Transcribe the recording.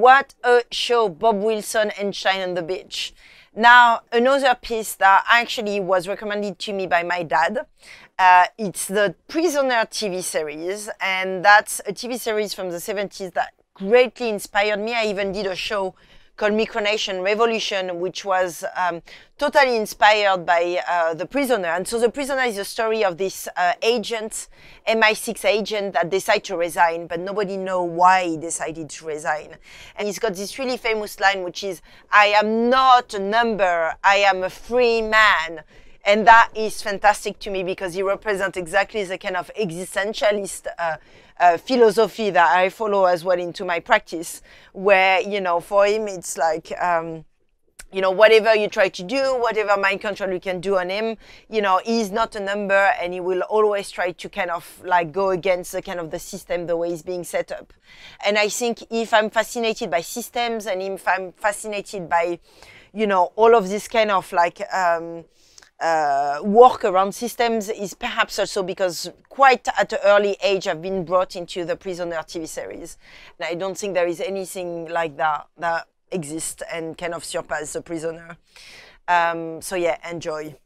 what a show, Bob Wilson Einstein on the Beach. Now, another piece that actually was recommended to me by my dad. Uh, it's the Prisoner TV series, and that's a TV series from the 70s that greatly inspired me. I even did a show called Micronation Revolution, which was um, totally inspired by uh, The Prisoner. And so The Prisoner is a story of this uh, agent, MI6 agent, that decided to resign, but nobody know why he decided to resign. And he's got this really famous line, which is, I am not a number, I am a free man. And that is fantastic to me because he represents exactly the kind of existentialist uh, uh, philosophy that I follow as well into my practice, where, you know, for him, it's like, um, you know, whatever you try to do, whatever mind control you can do on him, you know, he's not a number and he will always try to kind of like go against the kind of the system, the way it's being set up. And I think if I'm fascinated by systems and if I'm fascinated by, you know, all of this kind of like, um, uh, work around systems is perhaps also because quite at an early age I've been brought into the Prisoner TV series. And I don't think there is anything like that that exists and kind of surpass the Prisoner. Um, so yeah, enjoy.